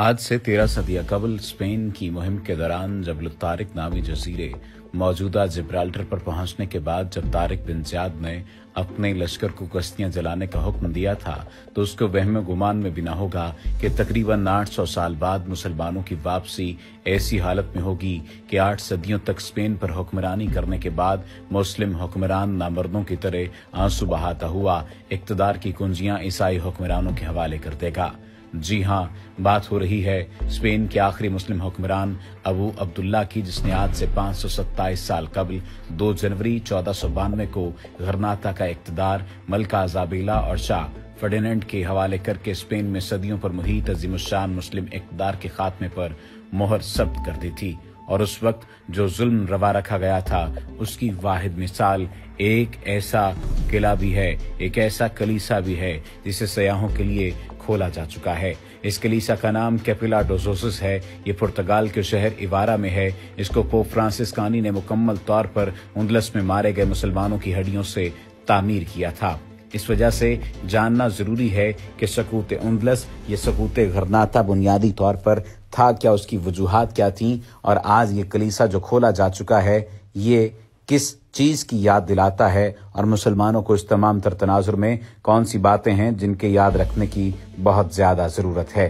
آج سے تیرہ صدیہ قبل اسپین کی مہم کے دوران جب طارق نامی جزیرے موجودہ جبرالٹر پر پہنچنے کے بعد جب طارق بن زیاد نے اپنے لشکر کو کشتیاں جلانے کا حکم دیا تھا، تو اس کو وہم گمان میں بنا ہوگا کہ تقریباً آٹھ سو سال بعد مسلمانوں کی واپسی ایسی حالت میں ہوگی کہ آٹھ صدیوں تک اسپین پر حکمرانی کرنے کے بعد مسلم حکمران نامردوں کی طرح آنسو بہاتا ہوا اقتدار کی کنجیاں عیسائی حکمرانوں کے حوالے کر دے گا۔ جی ہاں بات ہو رہی ہے اسپین کے آخری مسلم حکمران ابو عبداللہ کی، جس نے آج سے پانچ سو ستائیس سال قبل دو جنوری چودہ سو بانوے کو غرناتا کا اقتدار، ملکہ زابیلا اور شاہ فرڈیننڈ کے حوالے کر کے اسپین میں صدیوں پر محیط عظیم الشان مسلم اقتدار کے خاتمے پر مہر ثبت کر دی تھی۔ اور اس وقت جو ظلم روا رکھا گیا تھا، اس کی واحد مثال ایک ایسا قلعہ بھی ہے، ایک ایسا کلیسا بھی ہے، جسے سیاحوں کے لیے کھولا جا چکا ہے۔ اس کلیسا کا نام کیپیلا ڈوزوسس ہے۔ یہ پرتگال کے شہر ایوارا میں ہے۔ اس کو پوپ فرانسس کانی نے مکمل طور پر اندلس میں مارے گئے مسلمانوں کی ہڈیوں سے تعمیر کیا تھا۔ اس وجہ سے جاننا ضروری ہے کہ سکوت اندلس یہ سکوت غرناتا بنیادی طور پر تھا کیا اس کی وجوہات کیا تھیں اور آج یہ کلیسا جو کھولا جا چکا ہے، یہ کس چیز کی یاد دلاتا ہے اور مسلمانوں کو اس تمام تر تناظر میں کون سی باتیں ہیں جن کے یاد رکھنے کی بہت زیادہ ضرورت ہے۔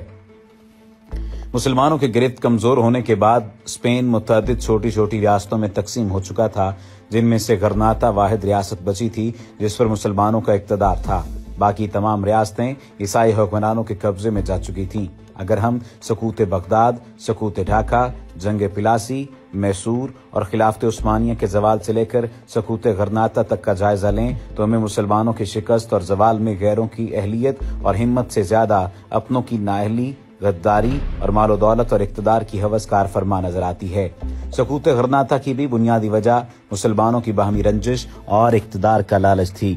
مسلمانوں کے گرفت کمزور ہونے کے بعد اسپین متعدد چھوٹی چھوٹی ریاستوں میں تقسیم ہو چکا تھا، جن میں سے غرناتا واحد ریاست بچی تھی، جس پر مسلمانوں کا اقتدار تھا۔ باقی تمام ریاستیں عیسائی حکمرانوں کے قبضے میں جا چکی تھیں۔ اگر ہم سکوت بغداد، سکوت ڈھاکہ، جنگ پلاسی، میسور اور خلافت عثمانیہ کے زوال سے لے کر سکوت غرناتا تک کا جائزہ لیں، تو ہمیں مسلمانوں کی شکست اور زوال میں غیروں کی اہلیت اور ہمت سے زیادہ اپنوں کی نااہلی غداری اور مال و دولت اور اقتدار کی حوث کار فرما نظر آتی ہے۔ سکوت غرناتا کی بھی بنیادی وجہ مسلمانوں کی باہمی رنجش اور اقتدار کا لالچ تھی۔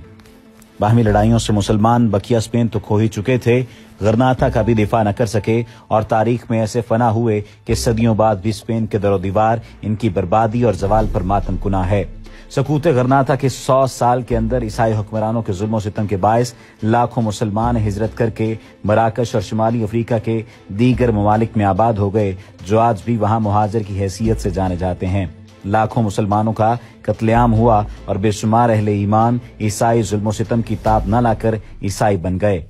باہمی لڑائیوں سے مسلمان بکیا اسپین تو کھو ہی چکے تھے۔ غرناتا کا بھی دفاع نہ کر سکے اور تاریخ میں ایسے فنا ہوئے کہ صدیوں بعد بھی اسپین کے در و دیوار ان کی بربادی اور زوال پر ماتم کنا ہے۔ سکوت غرناتا کے سو سال کے اندر عیسائی حکمرانوں کے ظلم و ستم کے باعث لاکھوں مسلمان ہجرت کر کے مراکش اور شمالی افریقہ کے دیگر ممالک میں آباد ہو گئے، جو آج بھی وہاں مہاجر کی حیثیت سے جانے جاتے ہیں۔ لاکھوں مسلمانوں کا قتل عام ہوا اور بے شمار اہل ایمان عیسائی ظلم و ستم کی تاب نہ لا کر عیسائی بن گئے۔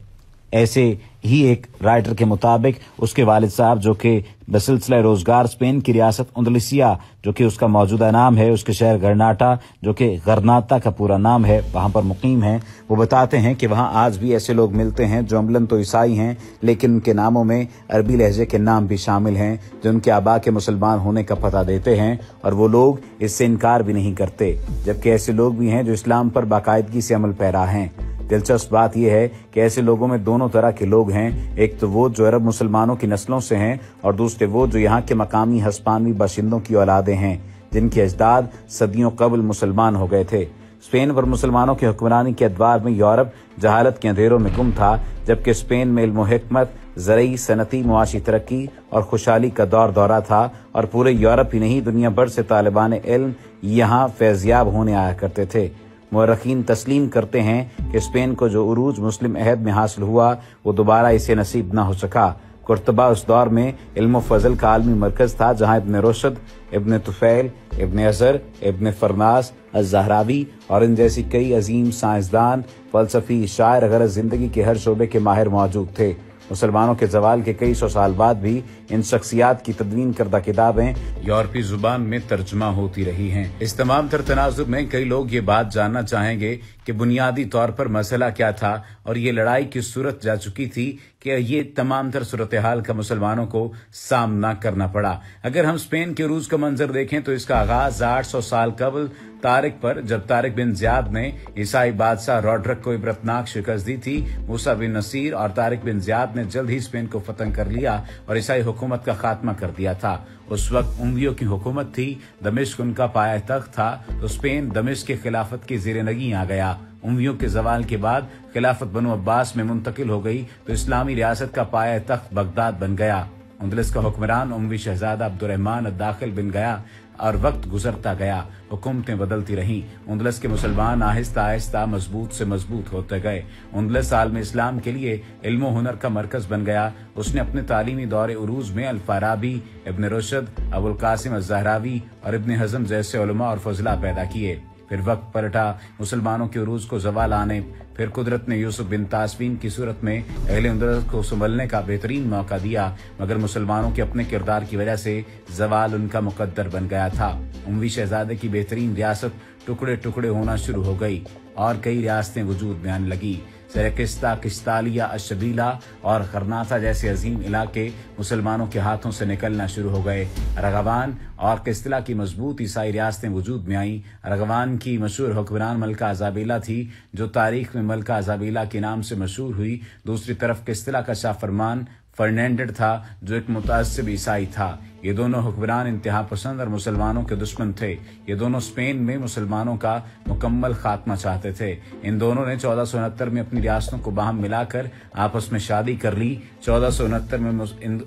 ایسے ہی ایک رائٹر کے مطابق اس کے والد صاحب جو کہ بسلسلہ روزگار اسپین کی ریاست اندلسیا، جو کہ اس کا موجودہ نام ہے، اس کے شہر گرناٹا، جو کہ غرناتا کا پورا نام ہے، وہاں پر مقیم ہے وہ بتاتے ہیں کہ وہاں آج بھی ایسے لوگ ملتے ہیں جو عملاً تو عیسائی ہیں، لیکن ان کے ناموں میں عربی لہجے کے نام بھی شامل ہیں جو ان کے آبا کے مسلمان ہونے کا پتہ دیتے ہیں۔ اور وہ لوگ اس سے انکار بھی نہیں کرتے، جبکہ ایسے لوگ بھی ہیں جو اسلام پر باقاعدگی سے عمل پیرا ہیں۔ دلچسپ بات یہ ہے کہ ایسے لوگوں میں دونوں طرح کے لوگ ہیں، ایک تو وہ جو عرب مسلمانوں کی نسلوں سے ہیں اور دوسرے وہ جو یہاں کے مقامی ہسپانوی باشندوں کی اولادیں ہیں، جن کے اجداد صدیوں قبل مسلمان ہو گئے تھے۔ اسپین پر مسلمانوں کی حکمرانی کے ادوار میں یورپ جہالت کے اندھیروں میں گم تھا، جبکہ اسپین میں علم و حکمت، زرعی، صنعتی، معاشی ترقی اور خوشحالی کا دور دورہ تھا۔ اور پورے یورپ ہی نہیں، دنیا بھر سے طالبان علم یہاں فیضیاب ہونے آیا کرتے تھے۔ مورخین تسلیم کرتے ہیں کہ اسپین کو جو عروج مسلم عہد میں حاصل ہوا، وہ دوبارہ اسے نصیب نہ ہو سکا۔ قرطبہ اس دور میں علم و فضل کا عالمی مرکز تھا، جہاں ابن رشد، ابن طفیل، ابن اظہر ابن فرناس، الزہراوی اور ان جیسی کئی عظیم سائنسدان، فلسفی، شاعر، غرض زندگی کے ہر شعبے کے ماہر موجود تھے۔ مسلمانوں کے زوال کے کئی سو سال بعد بھی ان شخصیات کی تدوین کردہ کتابیں یورپی زبان میں ترجمہ ہوتی رہی ہیں۔ اس تمام تر تناظر میں کئی لوگ یہ بات جاننا چاہیں گے کہ بنیادی طور پر مسئلہ کیا تھا اور یہ لڑائی کی صورت جا چکی تھی کہ یہ تمام تر صورتحال کا مسلمانوں کو سامنا کرنا پڑا۔ اگر ہم اسپین کے روز کا منظر دیکھیں تو اس کا آغاز آٹھ سو سال قبل تارک پر، جب تارک بن زیاد نے عیسائی بادشاہ روڈرک کو عبرتناک شکست دی تھی موسا بن نصیر اور تارک بن زیاد نے جلد ہی اسپین کو فتح کر لیا اور عیسائی حکومت کا خاتمہ کر دیا تھا۔ اس وقت انگلیوں کی حکومت تھی، دمشق ان کا پایا تخت تھا تو اسپین دمشق کے خلافت کی زیر نگی آ گیا۔ انگلیوں کے زوال کے بعد خلافت بنو عباس میں منتقل ہو گئی تو اسلامی ریاست کا پایا تخت بغداد بن گیا۔ اندلس کا حکمران اموی شہزادہ عبد الرحمان داخل بن گیا اور وقت گزرتا گیا۔ حکومتیں بدلتی رہیں۔ اندلس کے مسلمان آہستہ آہستہ مضبوط سے مضبوط ہوتے گئے۔ اندلس عالم اسلام کے لیے علم و ہنر کا مرکز بن گیا۔ اس نے اپنے تعلیمی دور عروج میں الفارابی، ابن رشد ابو القاسم الزہراوی اور ابن حزم جیسے علماء اور فضلہ پیدا کیے۔ پھر وقت پلٹا، مسلمانوں کے عروج کو زوال آنے، پھر قدرت نے یوسف بن تاسوین کی صورت میں اہل اندرت کو سنبھلنے کا بہترین موقع دیا، مگر مسلمانوں کے اپنے کردار کی وجہ سے زوال ان کا مقدر بن گیا تھا۔ اموی شہزادے کی بہترین ریاست ٹکڑے ٹکڑے ہونا شروع ہو گئی اور کئی ریاستیں وجود میں آنے لگی سرکستہ کشتالیہ اشبیلا اور خرناتا جیسے عظیم علاقے مسلمانوں کے ہاتھوں سے نکلنا شروع ہو گئے۔ رغوان اور قسطلہ کی مضبوط عیسائی ریاستیں وجود میں آئیں۔ رغوان کی مشہور حکمران ملکہ عزابیلا تھی، جو تاریخ میں ملکہ عزابیلا کے نام سے مشہور ہوئی۔ دوسری طرف قسطلہ کا شاہ فرمان فرنینڈڈ تھا، جو ایک متعصب عیسائی تھا۔ یہ دونوں حکمران انتہا پسند اور مسلمانوں کے دشمن تھے۔ یہ دونوں اسپین میں مسلمانوں کا مکمل خاتمہ چاہتے تھے۔ ان دونوں نے چودہ سو انہتر میں اپنی ریاستوں کو باہم ملا کر آپس میں شادی کر لی۔ چودہ سو انہتر میں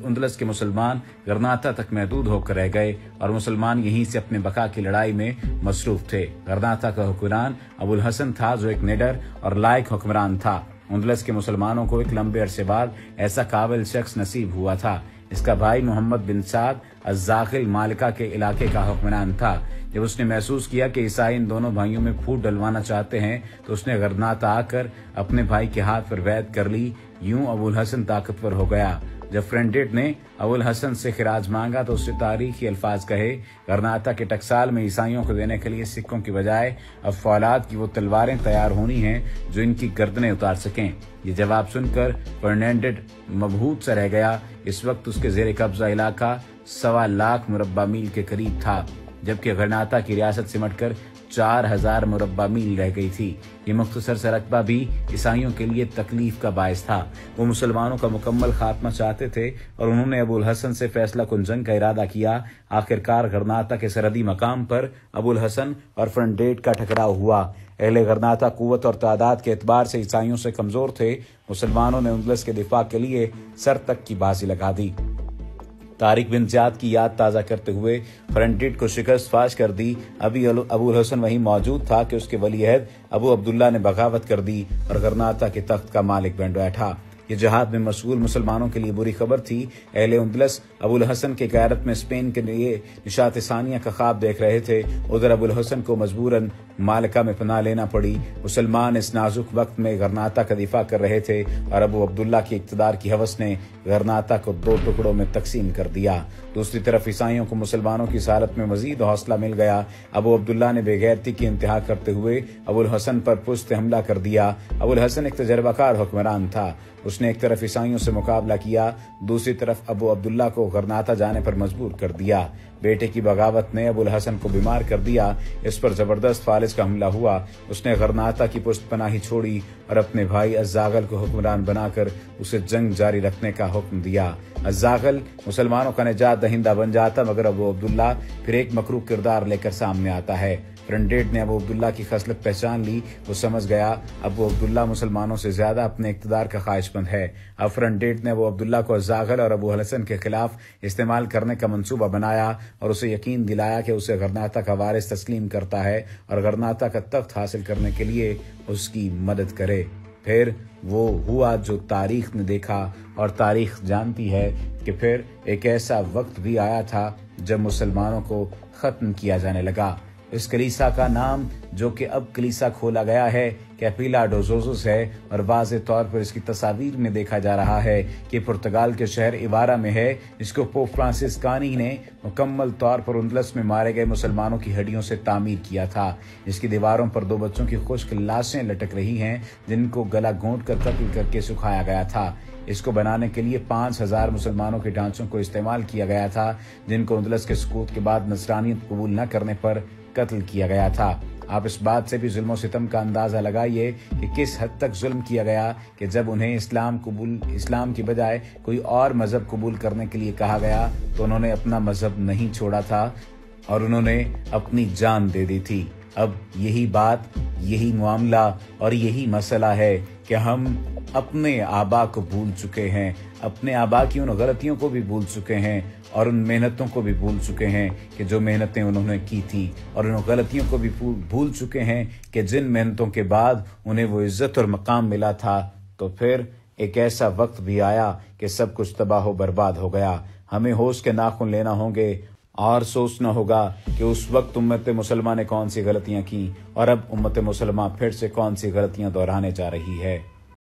اندلس کے مسلمان گرناتا تک محدود ہو کر رہ گئے اور مسلمان یہیں سے اپنے بقا کی لڑائی میں مصروف تھے۔ گرناتا کا حکمران ابو الحسن تھا، جو ایک نیڈر اور لائق حکمران تھا۔ اندلس کے مسلمانوں کو ایک لمبے عرصے بعد ایسا قابل شخص نصیب ہوا تھا۔ اس کا بھائی محمد بن سعد الزاخل مالکہ کے علاقے کا حکمران تھا۔ جب اس نے محسوس کیا کہ عیسائی ان دونوں بھائیوں میں پھوٹ ڈلوانا چاہتے ہیں، تو اس نے غرنات آ کر اپنے بھائی کے ہاتھ پر وید کر لی۔ یوں ابو الحسن طاقتور ہو گیا۔ جب فرینڈیٹ نے ابو الحسن سے خراج مانگا تو اس سے تاریخی الفاظ کہے۔ کرناتا کے ٹکسال میں عیسائیوں کو دینے کے لیے سکھوں کی بجائے اب فولاد کی وہ تلواریں تیار ہونی ہیں جو ان کی گردنیں اتار سکیں۔ یہ جواب سن کر فرنینڈڈ مبہوت سے رہ گیا۔ اس وقت اس کے زیر قبضہ علاقہ سوا لاکھ مربع میل کے قریب تھا، جبکہ غرناتا کی ریاست سمٹ کر چار ہزار مربع میل رہ گئی تھی۔ یہ مختصر سے رقبہ بھی عیسائیوں کے لیے تکلیف کا باعث تھا۔ وہ مسلمانوں کا مکمل خاتمہ چاہتے تھے اور انہوں نے ابو الحسن سے فیصلہ کن جنگ کا ارادہ کیا۔ آخر کار گرناتا کے سرحدی مقام پر ابو الحسن اور فرنڈیٹ کا ٹکراؤ ہوا۔ اہل گرناتا قوت اور تعداد کے اعتبار سے عیسائیوں سے کمزور تھے۔ مسلمانوں نے اندلس کے دفاع کے لیے سر تک کی بازی لگا دی۔ تارک بن زیاد کی یاد تازہ کرتے ہوئے فرنٹیٹ کو شکست فاش کر دی۔ ابھی ابو الحسن وہیں موجود تھا کہ اس کے ولی عہد ابو عبداللہ نے بغاوت کر دی اور غرناتا کے تخت کا مالک بن بیٹھا یہ جہاد میں مشغول مسلمانوں کے لیے بری خبر تھی۔ اہل اندلس ابو الحسن کی قیادت میں اسپین کے لیے نشات ثانیہ کا خواب دیکھ رہے تھے۔ ادھر ابو الحسن کو مجبوراً مالکہ میں پناہ لینا پڑی۔ مسلمان اس نازک وقت میں غرناتا کا دفاع کر رہے تھے۔ اور ابو عبداللہ کی اقتدار کی حوث نے غرناتا کو دو ٹکڑوں میں تقسیم کر دیا۔ دوسری طرف عیسائیوں کو مسلمانوں کی سالت میں مزید حوصلہ مل گیا۔ ابو عبداللہ نے بےغیرتی کی انتہا کرتے ہوئے ابو الحسن پر پشت حملہ کر دیا۔ ابو الحسن ایک تجربہ کار حکمران تھا۔ اس نے ایک طرف عیسائیوں سے مقابلہ کیا، دوسری طرف ابو عبداللہ کو غرناتا جانے پر مجبور کر دیا۔ بیٹے کی بغاوت نے ابو الحسن کو بیمار کر دیا، اس پر زبردست فالج کا حملہ ہوا۔ اس نے غرناتا کی پشت پناہی چھوڑی اور اپنے بھائی ازاغل کو حکمران بنا کر اسے جنگ جاری رکھنے کا حکم دیا۔ ازاغل مسلمانوں کا نجات دہندہ بن جاتا، مگر ابو عبداللہ پھر ایک مکرو کردار لے کر سامنے آتا ہے۔ فرنڈیٹ نے ابو عبداللہ کی خصلت پہچان لی، وہ سمجھ گیا، ابو عبداللہ مسلمانوں سے زیادہ اپنے اقتدار کا خواہش مند ہے۔ اب فرنڈیٹ نے ابو عبداللہ کو زاغل اور ابو حسن کے خلاف استعمال کرنے کا منصوبہ بنایا اور اسے یقین دلایا کہ اسے غرناتا کا وارث تسلیم کرتا ہے اور غرناتا کا تخت حاصل کرنے کے لیے اس کی مدد کرے۔ پھر وہ ہوا جو تاریخ نے دیکھا اور تاریخ جانتی ہے کہ پھر ایک ایسا وقت بھی آیا تھا جب مسلمانوں کو ختم کیا جانے لگا۔ اس کلیسا کا نام جو کہ اب کلیسا کھولا گیا ہے، کیپیلا ڈوزوزس ہے اور واضح طور پر اس کی تصاویر میں دیکھا جا رہا ہے کہ پرتگال کے شہر ایوارا میں ہے۔ جس کو پوپ فرانسس کانی نے مکمل طور پر اندلس میں مارے گئے مسلمانوں کی ہڈیوں سے تعمیر کیا تھا۔ جس کی دیواروں پر دو بچوں کی خشک لاشیں لٹک رہی ہیں، جن کو گلا گھونٹ کر قتل کر کے سکھایا گیا تھا۔ اس کو بنانے کے لیے پانچ ہزار مسلمانوں کے ڈھانچوں کو استعمال کیا گیا تھا، جن کو اندلس کے سکوت کے بعد نصرانیت قبول نہ کرنے پر قتل کیا گیا تھا۔ آپ اس بات سے بھی ظلم و ستم کا اندازہ لگائیے کہ کس حد تک ظلم کیا گیا کہ جب انہیں اسلام قبول، اسلام کی بجائے کوئی اور مذہب قبول کرنے کے لیے کہا گیا تو انہوں نے اپنا مذہب نہیں چھوڑا تھا اور انہوں نے اپنی جان دے دی تھی۔ اب یہی بات، یہی معاملہ اور یہی مسئلہ ہے کہ ہم اپنے آبا کو بھول چکے ہیں، اپنے آبا کی ان غلطیوں کو بھی بھول چکے ہیں۔ اور ان محنتوں کو بھی بھول چکے ہیں کہ جو محنتیں انہوں نے کی تھی اور ان غلطیوں کو بھی بھول چکے ہیں کہ جن محنتوں کے بعد انہیں وہ عزت اور مقام ملا تھا، تو پھر ایک ایسا وقت بھی آیا کہ سب کچھ تباہ و برباد ہو گیا۔ ہمیں ہوش کے ناخن لینا ہوں گے، اور سوچنا ہوگا کہ اس وقت امت مسلمہ نے کون سی غلطیاں کی اور اب امت مسلمہ پھر سے کون سی غلطیاں دہرانے جا رہی ہے۔